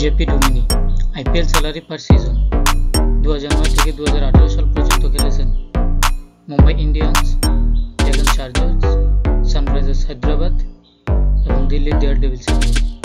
JP Duminy, IPL salary per season দু হাজার নয় থেকে দু হাজার আঠেরো সাল পর্যন্ত খেলেছেন Mumbai Indians Deccan Chargers Sunrisers Hyderabad এবং দিল্লি ডেয়ার ডেভিলসের